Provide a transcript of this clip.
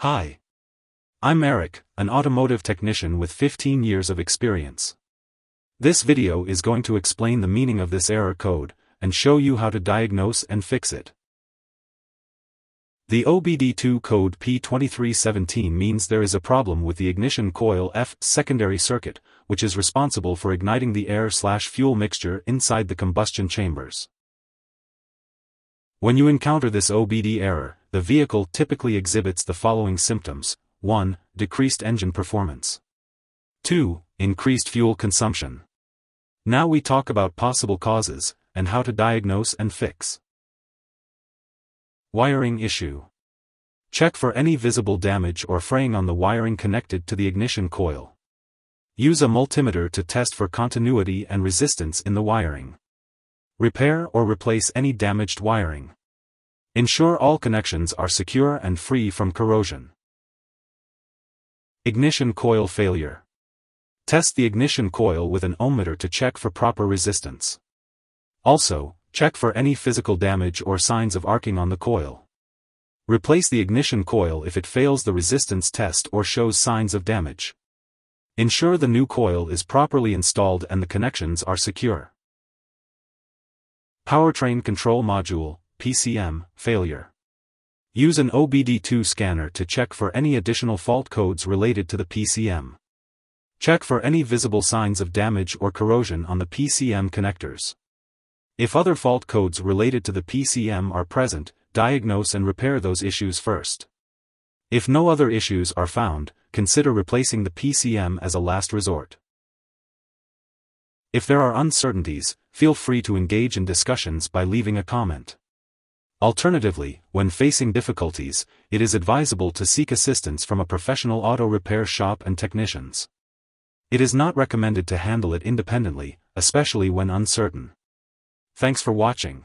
Hi. I'm Eric, an automotive technician with 15 years of experience. This video is going to explain the meaning of this error code, and show you how to diagnose and fix it. The OBD2 code P2317 means there is a problem with the ignition coil F secondary circuit, which is responsible for igniting the air-slash-fuel mixture inside the combustion chambers. When you encounter this OBD error, the vehicle typically exhibits the following symptoms. 1. Decreased engine performance. 2. Increased fuel consumption. Now we talk about possible causes, and how to diagnose and fix. Wiring issue. Check for any visible damage or fraying on the wiring connected to the ignition coil. Use a multimeter to test for continuity and resistance in the wiring. Repair or replace any damaged wiring. Ensure all connections are secure and free from corrosion. Ignition coil failure. Test the ignition coil with an ohmmeter to check for proper resistance. Also, check for any physical damage or signs of arcing on the coil. Replace the ignition coil if it fails the resistance test or shows signs of damage. Ensure the new coil is properly installed and the connections are secure. Powertrain Control Module, PCM, failure. Use an OBD2 scanner to check for any additional fault codes related to the PCM. Check for any visible signs of damage or corrosion on the PCM connectors. If other fault codes related to the PCM are present, diagnose and repair those issues first. If no other issues are found, consider replacing the PCM as a last resort. If there are uncertainties, feel free to engage in discussions by leaving a comment. Alternatively, when facing difficulties, it is advisable to seek assistance from a professional auto repair shop and technicians. It is not recommended to handle it independently, especially when uncertain. Thanks for watching.